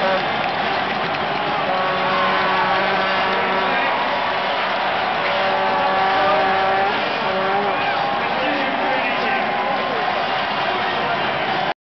Um,